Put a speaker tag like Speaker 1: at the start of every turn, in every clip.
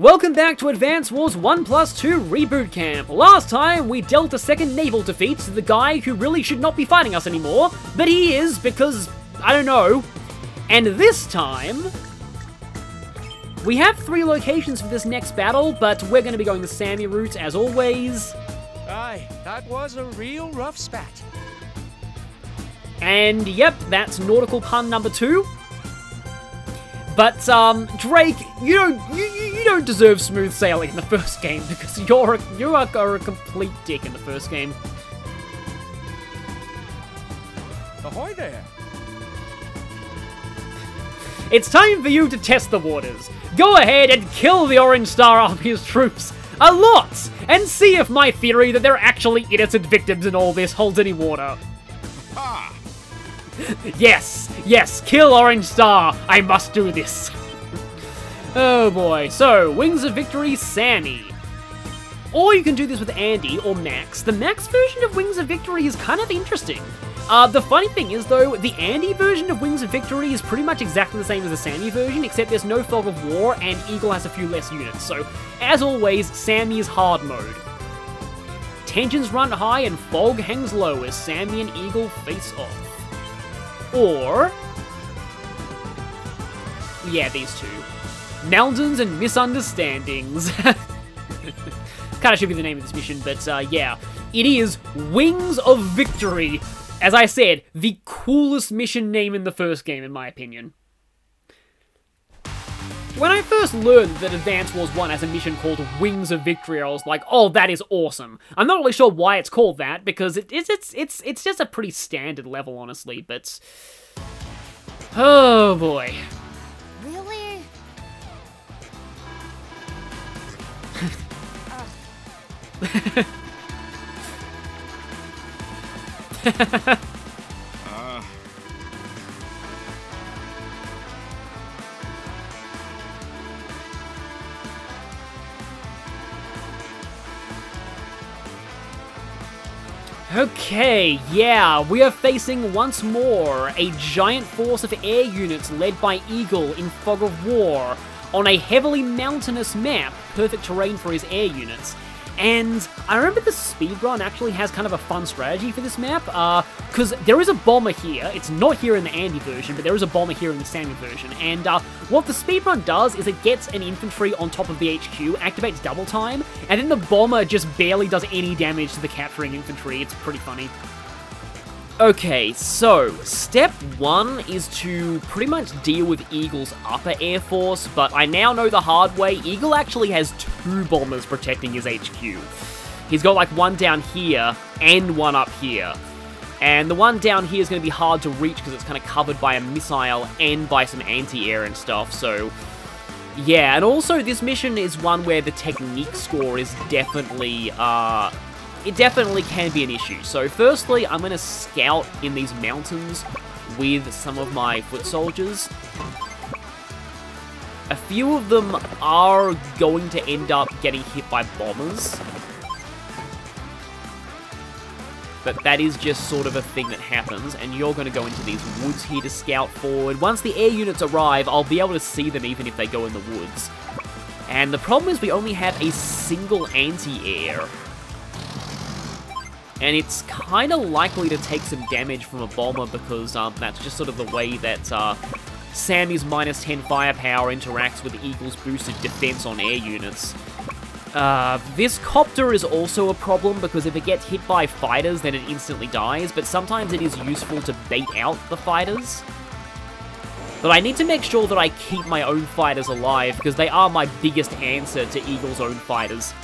Speaker 1: Welcome back to Advance Wars 1 Plus 2 Reboot Camp. Last time, we dealt a second naval defeat to the guy who really should not be fighting us anymore, but he is because, I don't know. And this time, we have three locations for this next battle, but we're going to be going the Sami route as always.
Speaker 2: Aye, that was a real rough spat.
Speaker 1: And yep, that's nautical pun number two. But um, Drake, you don't you, you don't deserve smooth sailing in the first game because you're a, you are, are a complete dick in the first game.
Speaker 2: Ahoy there.
Speaker 1: It's time for you to test the waters. Go ahead and kill the Orange Star Army's troops a lot, and see if my theory that they're actually innocent victims in all this holds any water.
Speaker 2: Ha!
Speaker 1: Yes, yes, kill Orange Star. I must do this. Oh boy. So, Wings of Victory, Sami. Or you can do this with Andy or Max. The Max version of Wings of Victory is kind of interesting. Uh, the funny thing is, though, the Andy version of Wings of Victory is pretty much exactly the same as the Sami version, except there's no Fog of War, and Eagle has a few less units. So, as always, Sami is hard mode. Tensions run high and Fog hangs low as Sami and Eagle face off. Or... Yeah, these two. Mountains and Misunderstandings. Kinda should be the name of this mission, but uh, yeah. It is Wings of Victory. As I said, the coolest mission name in the first game, in my opinion. When I first learned that Advance Wars 1 has a mission called Wings of Victory, I was like, oh, that is awesome. I'm not really sure why it's called that, because it, it's, it's, it's, it's just a pretty standard level, honestly, but... Oh, boy.
Speaker 2: Uh,
Speaker 1: Okay, yeah, we are facing once more a giant force of air units led by Eagle in Fog of War on a heavily mountainous map, perfect terrain for his air units. And I remember the speedrun actually has kind of a fun strategy for this map, because there is a bomber here. It's not here in the Andy version, but there is a bomber here in the Sami version. And uh, what the speedrun does is it gets an infantry on top of the HQ, activates double time, and then the bomber just barely does any damage to the capturing infantry. It's pretty funny. Okay, so step one is to pretty much deal with Eagle's upper air force, but I now know the hard way. Eagle actually has two bombers protecting his HQ. He's got like one down here and one up here. And the one down here is going to be hard to reach because it's kind of covered by a missile and by some anti-air and stuff, so... Yeah, and also this mission is one where the technique score is definitely, uh, it definitely can be an issue. So firstly, I'm going to scout in these mountains with some of my foot soldiers. A few of them are going to end up getting hit by bombers. But that is just sort of a thing that happens, and you're going to go into these woods here to scout forward. Once the air units arrive, I'll be able to see them even if they go in the woods. And the problem is we only have a single anti-air and it's kind of likely to take some damage from a bomber because um, that's just sort of the way that uh, Sami's minus 10 firepower interacts with Eagle's boosted defense on air units. Uh, this copter is also a problem because if it gets hit by fighters, then it instantly dies, but sometimes it is useful to bait out the fighters. But I need to make sure that I keep my own fighters alive because they are my biggest answer to Eagle's own fighters.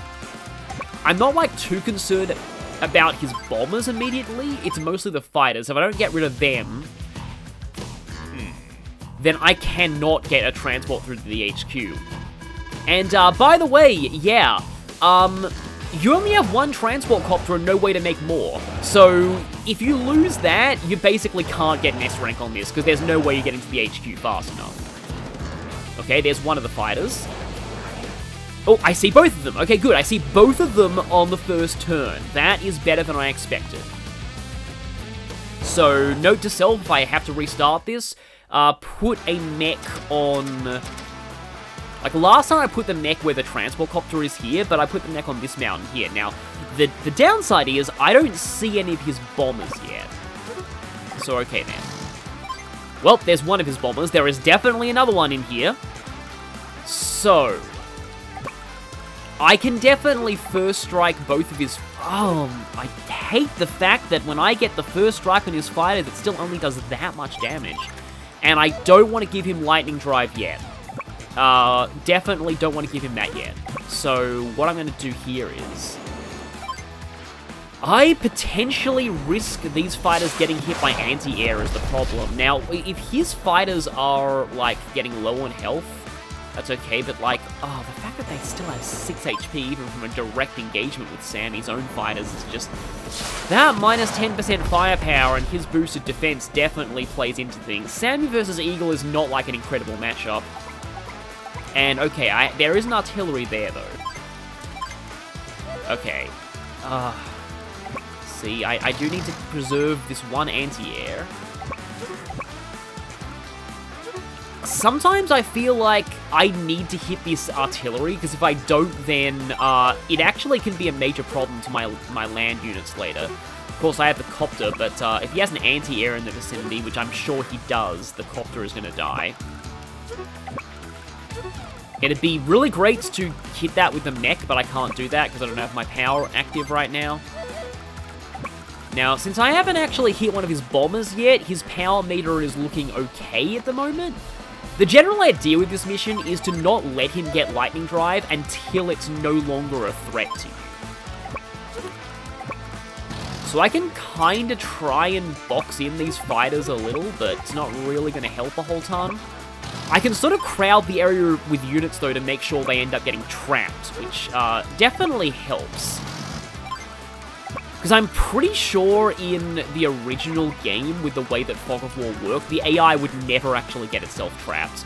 Speaker 1: I'm not like too concerned about his bombers immediately. It's mostly the fighters. If I don't get rid of them, then I cannot get a transport through to the HQ. And uh, by the way, yeah, um, you only have one transport copter and no way to make more. So if you lose that, you basically can't get an S rank on this because there's no way you're getting to the HQ fast enough. Okay, there's one of the fighters. Oh, I see both of them. Okay, good. I see both of them on the first turn. That is better than I expected. So, note to self, if I have to restart this, uh, put a mech on Like last time I put the mech where the transport copter is here, but I put the mech on this mountain here. Now, the, the downside is I don't see any of his bombers yet. So okay then. Well, there's one of his bombers. There is definitely another one in here. So, I can definitely first strike both of his... Oh, I hate the fact that when I get the first strike on his fighter, it still only does that much damage. And I don't want to give him Lightning Drive yet. Uh, definitely don't want to give him that yet. So what I'm going to do here is... I potentially risk these fighters getting hit by anti-air as the problem. Now, if his fighters are, like, getting low on health, that's okay, but, like, oh, the fact that they still have 6 HP even from a direct engagement with Sami's own fighters is just... That minus 10% firepower and his boosted defense definitely plays into things. Sami versus Eagle is not, like, an incredible matchup. And, okay, I, there is an artillery there, though. Okay. Uh, see, I, I do need to preserve this one anti-air. Sometimes I feel like I need to hit this artillery, because if I don't, then uh, it actually can be a major problem to my, my land units later. Of course, I have the copter, but uh, if he has an anti-air in the vicinity, which I'm sure he does, the copter is going to die. It'd be really great to hit that with the mech, but I can't do that because I don't have my power active right now. Now, since I haven't actually hit one of his bombers yet, his power meter is looking okay at the moment. The general idea with this mission is to not let him get Lightning Drive until it's no longer a threat to you. So I can kind of try and box in these fighters a little, but it's not really to help a whole ton. I can sort of crowd the area with units, though, to make sure they end up getting trapped, which uh, definitely helps. Because I'm pretty sure in the original game, with the way that Fog of War worked, the AI would never actually get itself trapped.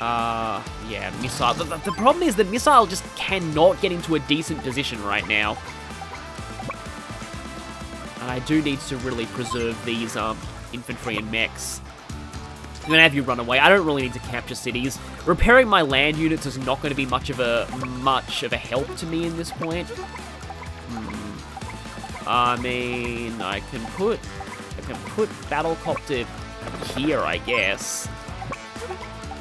Speaker 1: Uh, yeah, Missile. The, the problem is that Missile just cannot get into a decent position right now. And I do need to really preserve these, um, infantry and mechs. I'm gonna have you run away. I don't really need to capture cities. Repairing my land units is not going to be much of a much of a help to me in this point. Hmm. I mean, I can put I can put battlecopter here, I guess.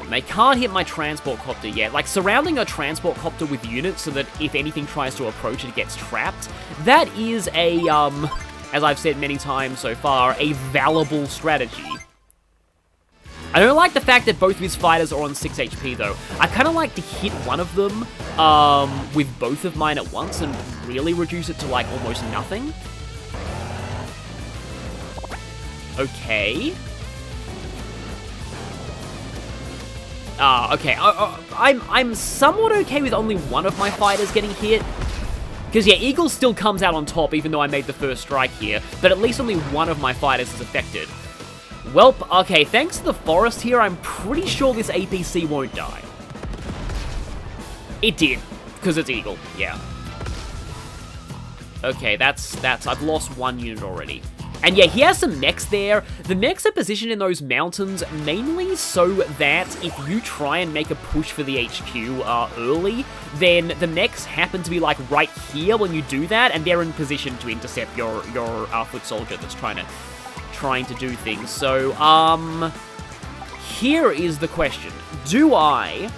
Speaker 1: And they can't hit my transport copter yet. Like surrounding a transport copter with units so that if anything tries to approach it, it gets trapped. That is a um as I've said many times so far, a valuable strategy. I don't like the fact that both of his fighters are on 6 HP, though. I kind of like to hit one of them um, with both of mine at once and really reduce it to, like, almost nothing. Okay. Ah, uh, okay. I, I, I'm, I'm somewhat okay with only one of my fighters getting hit. Because, yeah, Eagle still comes out on top, even though I made the first strike here. But at least only one of my fighters is affected. Welp, okay, thanks to the forest here, I'm pretty sure this APC won't die. It did, because it's Eagle, yeah. Okay, that's, that's, I've lost one unit already. And yeah, he has some mechs there. The mechs are positioned in those mountains mainly so that if you try and make a push for the HQ uh, early, then the mechs happen to be like right here when you do that, and they're in position to intercept your your uh, foot soldier that's trying to trying to do things. So, um, here is the question: Do I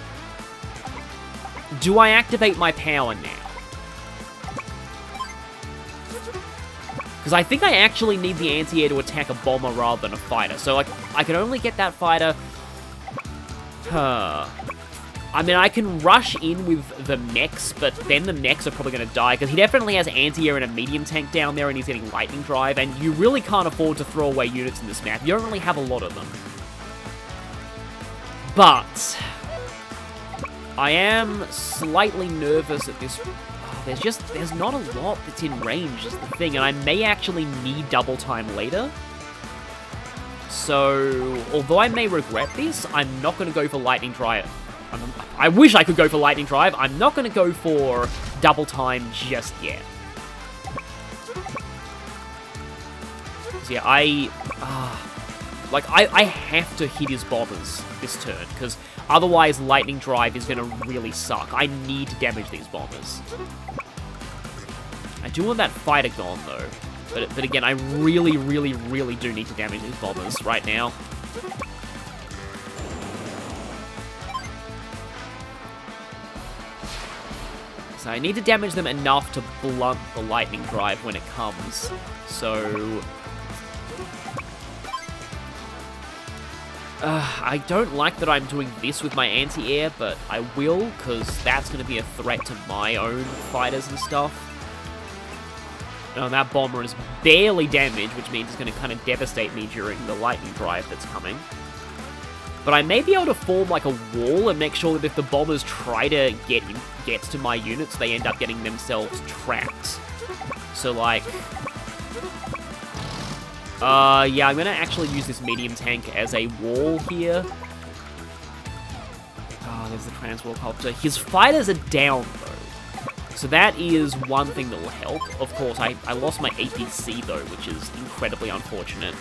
Speaker 1: do I activate my power now? Because I think I actually need the anti-air to attack a bomber rather than a fighter. So, like, I can only get that fighter... Huh. I mean, I can rush in with the mechs, but then the mechs are probably going to die, because he definitely has anti-air and a medium tank down there, and he's getting lightning drive, and you really can't afford to throw away units in this map. You don't really have a lot of them. But... I am slightly nervous at this oh, there's just, there's not a lot that's in range is the thing, and I may actually need double time later. So, although I may regret this, I'm not going to go for Lightning Drive. I'm, I wish I could go for Lightning Drive. I'm not going to go for double time just yet. Yeah, I... Uh, Like, I, I have to hit his bombers this turn, because otherwise Lightning Drive is going to really suck. I need to damage these bombers. I do want that fighter gone, though. But, but again, I really, really, really do need to damage these bombers right now. So I need to damage them enough to blunt the lightning drive when it comes. So... Uh, I don't like that I'm doing this with my anti-air, but I will, because that's going to be a threat to my own fighters and stuff. Oh, that bomber is barely damaged, which means it's going to kind of devastate me during the lightning drive that's coming. But I may be able to form like a wall and make sure that if the bombers try to get in, get to my units, they end up getting themselves trapped. So like... Uh, yeah, I'm to actually use this medium tank as a wall here. Oh, there's the transport copter. His fighters are down, though. So that is one thing that will help. Of course, I, I lost my APC, though, which is incredibly unfortunate.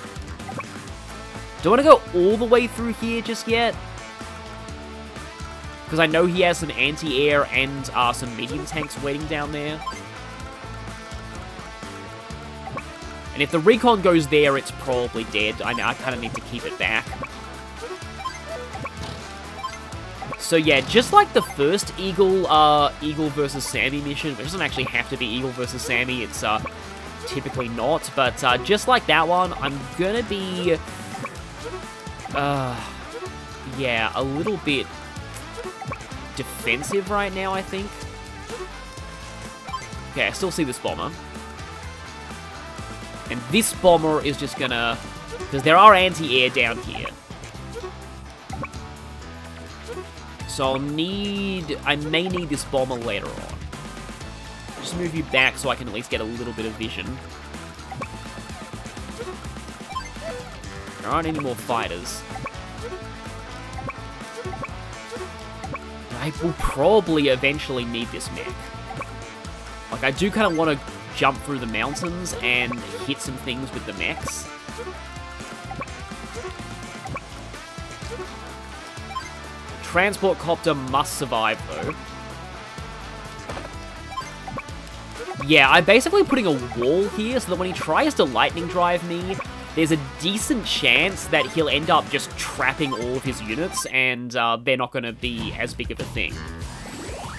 Speaker 1: Do I want to go all the way through here just yet? Because I know he has some anti-air and uh, some medium tanks waiting down there. And if the recon goes there, it's probably dead. I, I kind of need to keep it back. So yeah, just like the first Eagle, uh, Eagle versus Sami mission, which doesn't actually have to be Eagle versus Sami, it's, uh, typically not, but, uh, just like that one, I'm gonna be uh, yeah, a little bit defensive right now, I think. Okay, I still see this bomber. And this bomber is just gonna... Because there are anti-air down here. So I'll need... I may need this bomber later on. Just move you back so I can at least get a little bit of vision. There aren't any more fighters. I will probably eventually need this mech. Like, I do kind of want to jump through the mountains and hit some things with the mechs. Transport copter must survive, though. Yeah, I'm basically putting a wall here so that when he tries to lightning drive me, there's a decent chance that he'll end up just trapping all of his units, and uh, they're not going to be as big of a thing.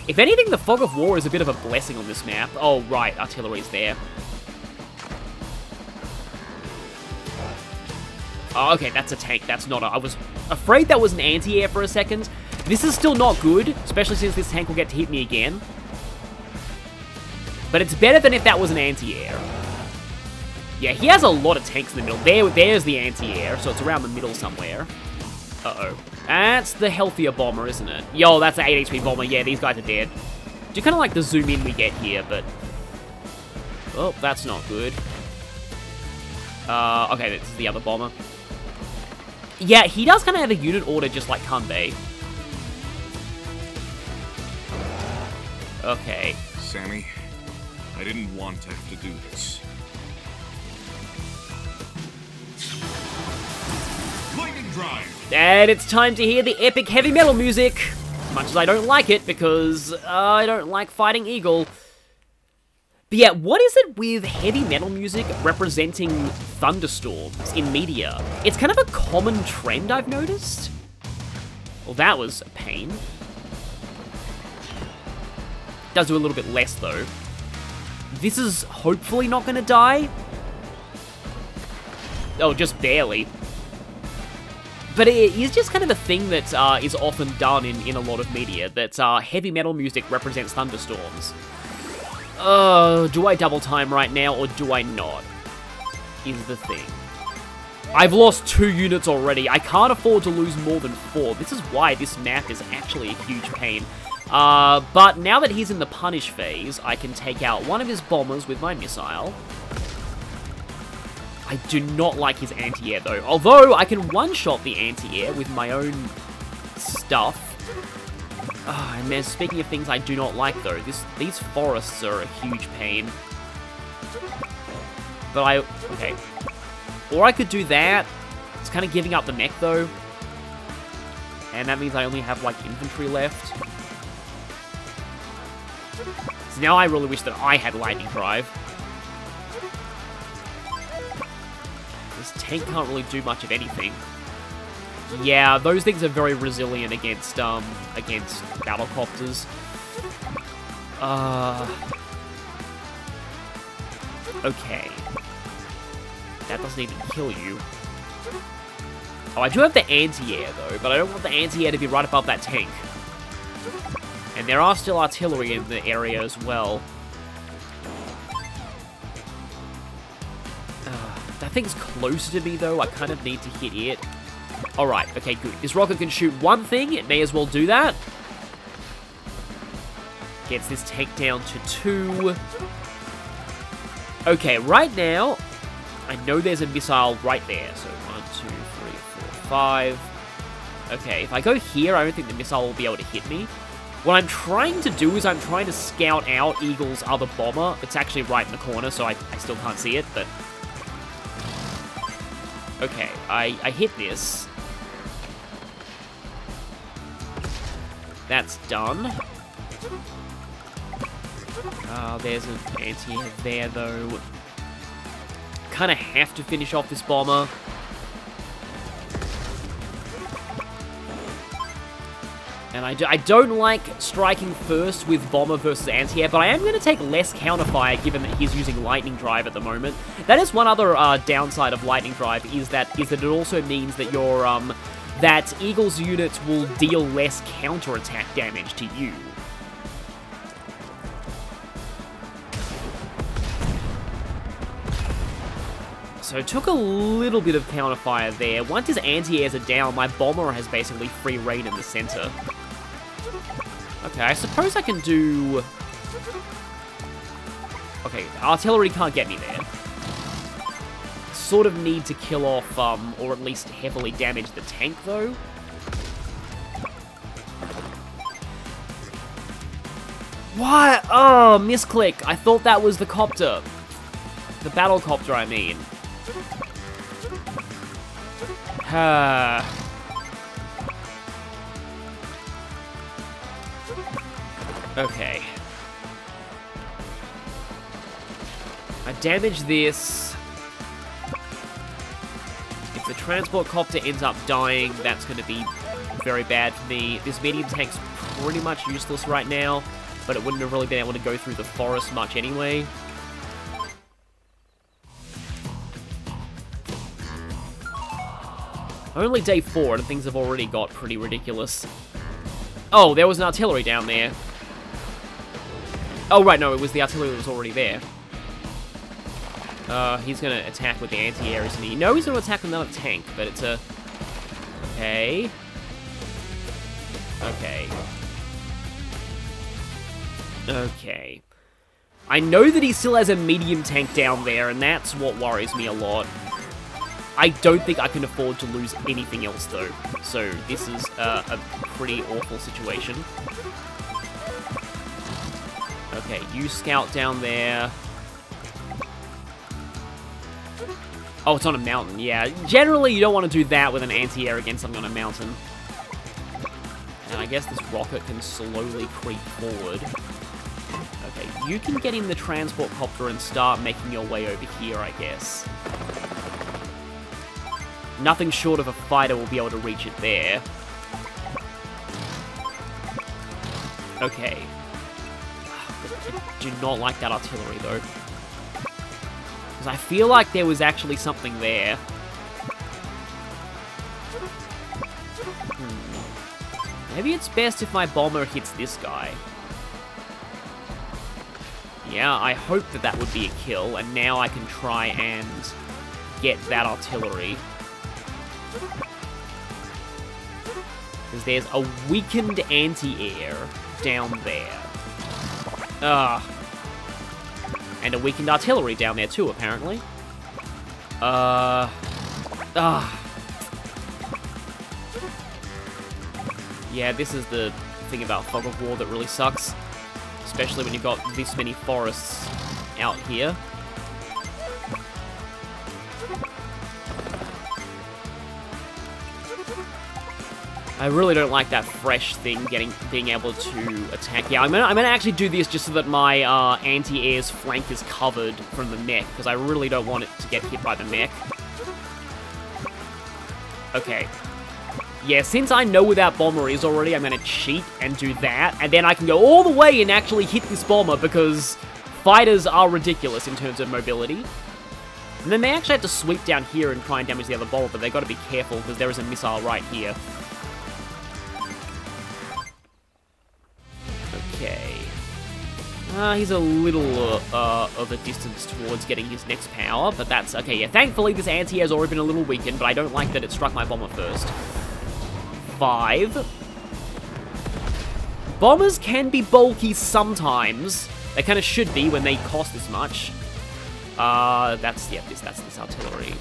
Speaker 1: If anything, the Fog of War is a bit of a blessing on this map. Oh, right, artillery's there. Oh, okay, that's a tank. That's not a... I was afraid that was an anti-air for a second. This is still not good, especially since this tank will get to hit me again. But it's better than if that was an anti-air. Yeah, he has a lot of tanks in the middle. There, There's the anti-air, so it's around the middle somewhere. Uh-oh. That's the healthier bomber, isn't it? Yo, that's the 8 HP bomber. Yeah, these guys are dead. Do you kind of like the zoom in we get here, but... Oh, that's not good. Uh, okay, this is the other bomber. Yeah, he does kind of have a unit order just like Kanbei. Okay.
Speaker 3: Sami, I didn't want to have to do this.
Speaker 1: And it's time to hear the epic heavy metal music. As much as I don't like it, because I don't like fighting Eagle. But yeah, what is it with heavy metal music representing thunderstorms in media? It's kind of a common trend I've noticed. Well, that was a pain. Does do a little bit less, though. This is hopefully not going to die. Oh, just barely. But it is just kind of a thing that uh, is often done in, in a lot of media, that uh, heavy metal music represents thunderstorms. Uh, do I double time right now, or do I not? Is the thing. I've lost two units already. I can't afford to lose more than four. This is why this map is actually a huge pain. Uh, but now that he's in the punish phase, I can take out one of his bombers with my missile. I do not like his anti-air, though. Although, I can one-shot the anti-air with my own stuff. Oh, and then speaking of things I do not like, though, this these forests are a huge pain. But I... Okay. Or I could do that. It's kind of giving up the mech, though. And that means I only have, like, infantry left. So now I really wish that I had Lightning Drive. This tank can't really do much of anything. Yeah, those things are very resilient against, um, against battlecopters. Uh... Okay. That doesn't even kill you. Oh, I do have the anti-air, though, but I don't want the anti-air to be right above that tank. And there are still artillery in the area as well. Thing's closer to me, though. I kind of need to hit it. Alright, okay, good. This rocket can shoot one thing. It may as well do that. Gets this tank down to two. Okay, right now, I know there's a missile right there. So one, two, three, four, five. Okay, if I go here, I don't think the missile will be able to hit me. What I'm trying to do is I'm trying to scout out Eagle's other bomber. It's actually right in the corner, so I, I still can't see it, but... Okay, I, I hit this. That's done. Uh, there's an anti there, though. Kind of have to finish off this bomber. And I, do, I don't like striking first with Bomber versus Anti-Air, but I am going to take less counterfire given that he's using Lightning Drive at the moment. That is one other uh, downside of Lightning Drive, is that is that it also means that your um, that Eagle's units will deal less counterattack damage to you. So took a little bit of counterfire there. Once his anti-airs are down, my bomber has basically free reign in the center. Okay, I suppose I can do... Okay, artillery can't get me there. Sort of need to kill off, um, or at least heavily damage the tank, though. What? Oh, misclick. I thought that was the copter. The battle copter, I mean. okay. I damage this. If the transport copter ends up dying, that's going to be very bad for me. This medium tank's pretty much useless right now, but it wouldn't have really been able to go through the forest much anyway. Only day four, and things have already got pretty ridiculous. Oh, there was an artillery down there. Oh, right, no, it was the artillery that was already there. Uh, he's gonna attack with the anti-air, isn't he? No, he's gonna attack with another tank, but it's a... Okay. Okay. Okay. I know that he still has a medium tank down there, and that's what worries me a lot. I don't think I can afford to lose anything else, though. So this is uh, a pretty awful situation. Okay, you scout down there. Oh, it's on a mountain, yeah. Generally, you don't want to do that with an anti-air against something on a mountain. And I guess this rocket can slowly creep forward. Okay, you can get in the transport copter and start making your way over here, I guess. Nothing short of a fighter will be able to reach it there. Okay. Do not like that artillery, though. Because I feel like there was actually something there. Hmm. Maybe it's best if my bomber hits this guy. Yeah, I hope that that would be a kill, and now I can try and get that artillery. Because there's a weakened anti-air down there. Ah. And a weakened artillery down there too, apparently. Uh... Ah. Yeah, this is the thing about Fog of War that really sucks. Especially when you've got this many forests out here. I really don't like that fresh thing getting being able to attack. Yeah, I'm gonna, I'm gonna actually do this just so that my uh, anti-air's flank is covered from the mech, because I really don't want it to get hit by the mech. Okay. Yeah, since I know where that bomber is already, I'm gonna cheat and do that, and then I can go all the way and actually hit this bomber, because fighters are ridiculous in terms of mobility. And then they actually have to sweep down here and try and damage the other bomber, but they've got to be careful, because there is a missile right here. Uh, he's a little uh, of a distance towards getting his next power, but that's okay. Yeah, thankfully this anti has already been a little weakened, but I don't like that it struck my bomber first. Five. Bombers can be bulky sometimes. They kind of should be when they cost this much. Uh, that's, yeah, this, that's this artillery.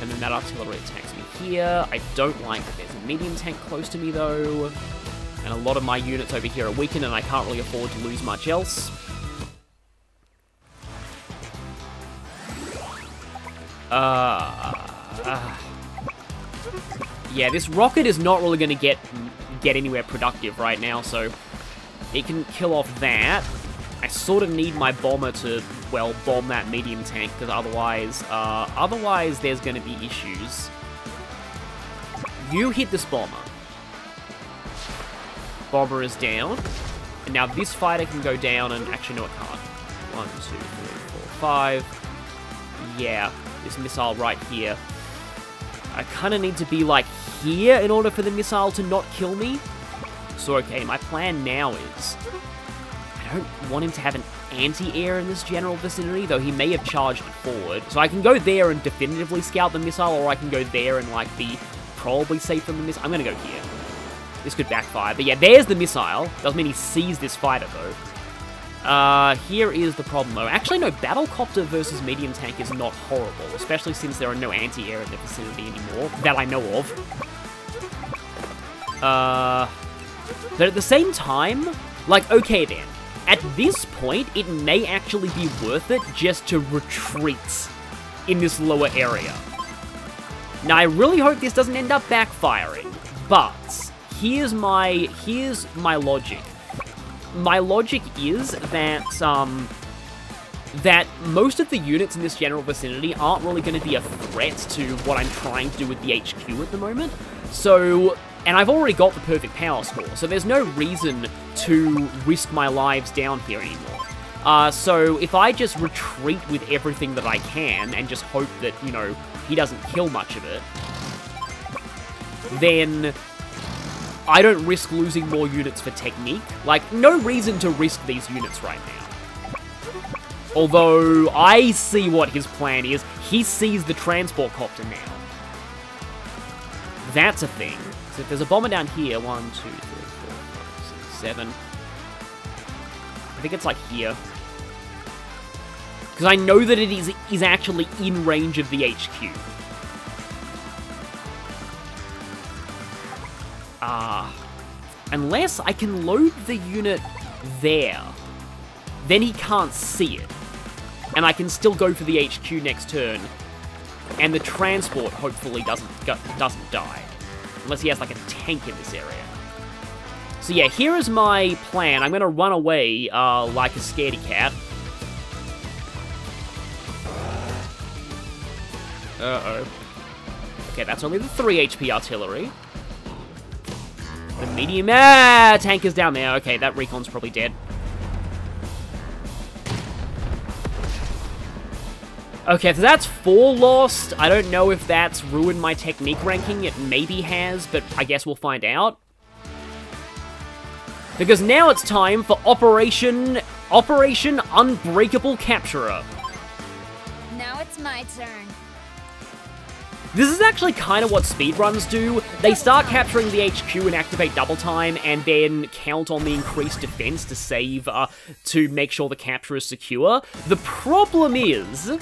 Speaker 1: And then that artillery attacks me here. I don't like that there's a medium tank close to me, though. And a lot of my units over here are weakened, and I can't really afford to lose much else. Uh, uh, yeah, this rocket is not really going to get get anywhere productive right now, so it can kill off that. I sort of need my bomber to, well, bomb that medium tank, because otherwise, uh, otherwise there's going to be issues. You hit this bomber. Bomber is down. And now this fighter can go down and... Actually, no, it can't. One, two, three, four, five. Yeah, this missile right here. I kind of need to be, like, here in order for the missile to not kill me. So, okay, my plan now is... I don't want him to have an anti-air in this general vicinity, though he may have charged forward. So I can go there and definitively scout the missile, or I can go there and, like, be probably safe from the missile. I'm gonna go here. This could backfire. But yeah, there's the missile. Doesn't mean he sees this fighter, though. Uh, here is the problem, though. Actually, no, Battlecopter versus Medium Tank is not horrible, especially since there are no anti-air in the vicinity anymore, that I know of. Uh, but at the same time, like, okay then, at this point, it may actually be worth it just to retreat in this lower area. Now, I really hope this doesn't end up backfiring, but here's my here's my logic. My logic is that um that most of the units in this general vicinity aren't really going to be a threat to what I'm trying to do with the HQ at the moment. So, and I've already got the perfect power score, so there's no reason to risk my lives down here anymore. Uh, so if I just retreat with everything that I can and just hope that, you know, he doesn't kill much of it, then I don't risk losing more units for technique. Like, no reason to risk these units right now. Although, I see what his plan is. He sees the transport copter now. That's a thing. So if there's a bomber down here, one, two, three, four, five, six, seven. I think it's like here. Because I know that it is, is actually in range of the HQ. Ah. Unless I can load the unit there. Then he can't see it. And I can still go for the HQ next turn. And the transport hopefully doesn't doesn't die. Unless he has like a tank in this area. So yeah, here is my plan. I'm gonna run away uh, like a scaredy cat. Uh-oh. Okay, that's only the 3 HP artillery. The medium... Ah! Tank is down there. Okay, that recon's probably dead. Okay, so that's four lost. I don't know if that's ruined my technique ranking. It maybe has, but I guess we'll find out. Because now it's time for Operation... Operation Unbreakable Capturer.
Speaker 4: Now it's my turn.
Speaker 1: This is actually kind of what speedruns do. They start capturing the HQ and activate double time, and then count on the increased defense to save, uh, to make sure the capture is secure. The problem is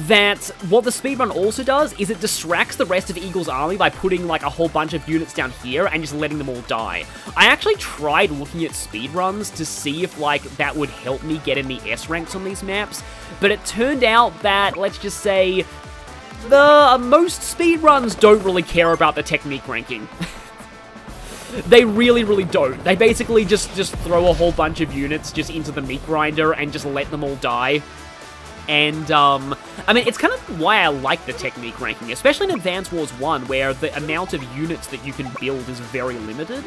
Speaker 1: that what the speedrun also does is it distracts the rest of Eagle's army by putting like a whole bunch of units down here and just letting them all die. I actually tried looking at speedruns to see if like that would help me get in the S ranks on these maps, but it turned out that, let's just say, the most speedruns don't really care about the technique ranking. they really, really don't. They basically just just throw a whole bunch of units just into the meat grinder and just let them all die. And, um, I mean, it's kind of why I like the technique ranking, especially in Advance Wars 1, where the amount of units that you can build is very limited.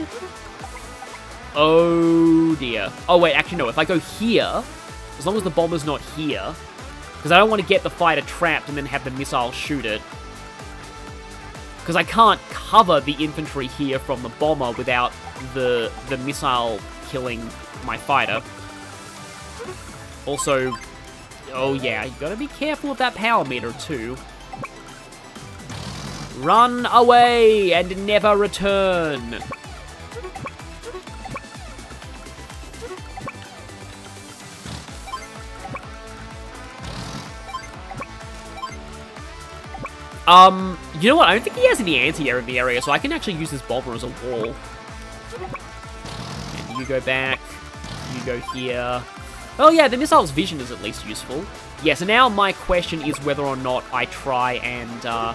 Speaker 1: Oh, dear. Oh, wait, actually, no, if I go here, as long as the bomber's not here, because I don't want to get the fighter trapped and then have the missile shoot it. Because I can't cover the infantry here from the bomber without the, the missile killing my fighter. Also, oh yeah, you gotta be careful with that power meter too. Run away and never return. Um, you know what? I don't think he has any anti-air in the area, so I can actually use this bomber as a wall. And you go back. You go here. Oh yeah, the missile's vision is at least useful. Yeah, so now my question is whether or not I try and, uh,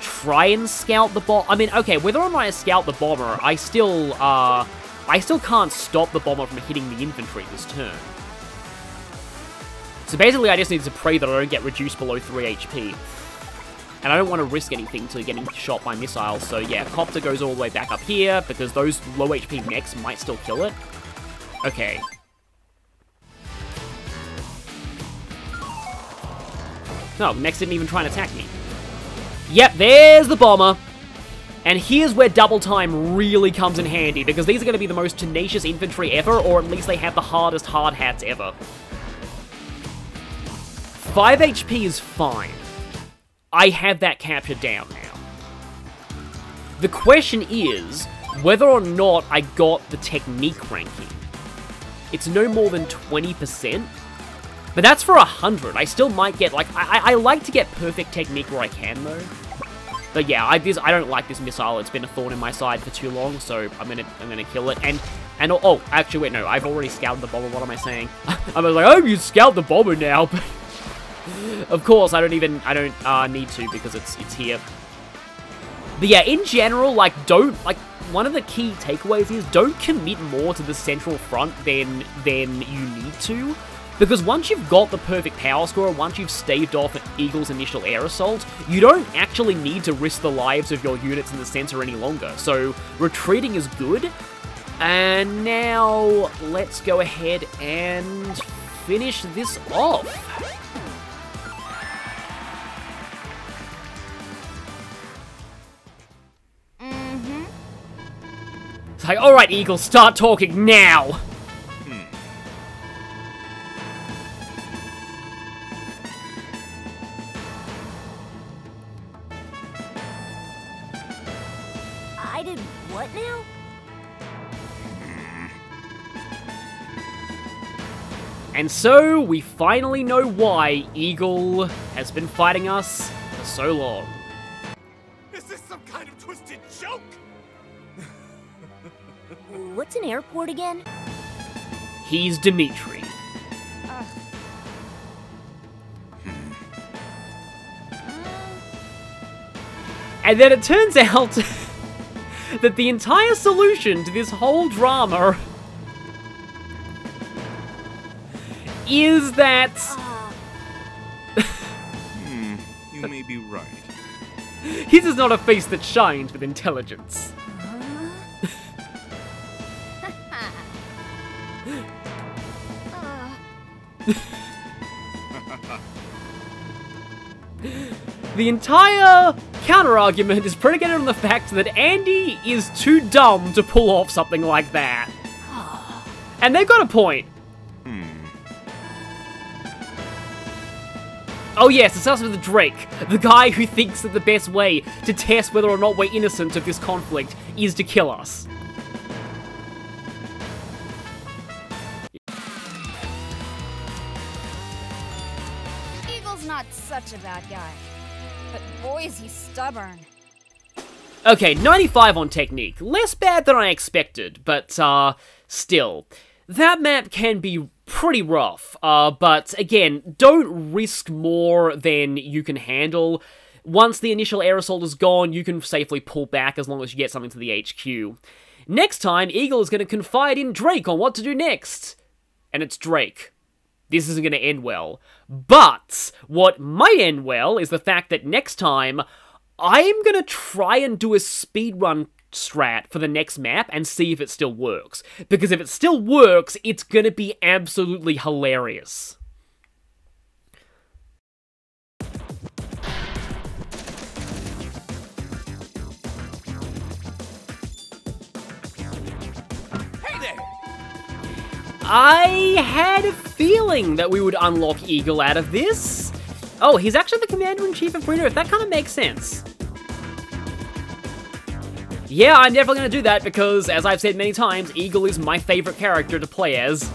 Speaker 1: try and scout the bomb. I mean, okay, whether or not I scout the bomber, I still, uh, I still can't stop the bomber from hitting the infantry this turn. So basically, I just need to pray that I don't get reduced below 3 HP. And I don't want to risk anything to getting shot by missiles, so yeah, Copter goes all the way back up here, because those low HP mechs might still kill it. Okay. No, mechs didn't even try and attack me. Yep, there's the bomber. And here's where double time really comes in handy, because these are going to be the most tenacious infantry ever, or at least they have the hardest hard hats ever. 5 HP is fine. I have that captured down now. The question is whether or not I got the technique ranking. It's no more than 20%, but that's for 100. I still might get, like, I, I like to get perfect technique where I can, though. But yeah, I, this, I don't like this missile. It's been a thorn in my side for too long, so I'm gonna, I'm gonna kill it. And, and oh, actually, wait, no, I've already scouted the bomber. What am I saying? I was like, oh, you scout the bomber now, of course, I don't even, I don't uh, need to because it's, it's here. But yeah, in general, like, don't, like, one of the key takeaways is don't commit more to the central front than, than you need to. Because once you've got the perfect power score, once you've staved off an Eagle's initial air assault, you don't actually need to risk the lives of your units in the center any longer. So retreating is good. And now let's go ahead and finish this off. Mm-hmm. It's like, alright, Eagle, start talking now! And so, we finally know why Eagle has been fighting us for so long.
Speaker 2: Is this some kind of twisted joke?
Speaker 4: What's an airport again?
Speaker 1: He's Dimitri. And then it turns out that the entire solution to this whole drama is that hmm,
Speaker 3: You may be right.
Speaker 1: his is not a face that shines with intelligence. The entire counter-argument is predicated on the fact that Andy is too dumb to pull off something like that. And they've got a point. Oh yes, it's us with the Drake, the guy who thinks that the best way to test whether or not we're innocent of this conflict is to kill us.
Speaker 4: Eagle's not such a bad guy. But boy is he stubborn.
Speaker 1: Okay, 95 on technique. Less bad than I expected, but, uh, still. That map can be pretty rough, uh, but again, don't risk more than you can handle. once the initial assault is gone, you can safely pull back as long as you get something to the HQ. Next time, Eagle is going to confide in Drake on what to do next. And it's Drake. This isn't going to end well. But what might end well is the fact that next time, I'm going to try and do a speedrun strat for the next map and see if it still works. Because if it still works, it's to be absolutely hilarious.
Speaker 2: Hey there!
Speaker 1: I had a feeling that we would unlock Eagle out of this. Oh, he's actually the Commander-in-Chief of If That kind of makes sense. Yeah, I'm definitely to do that because, as I've said many times, Eagle is my favorite character to play as.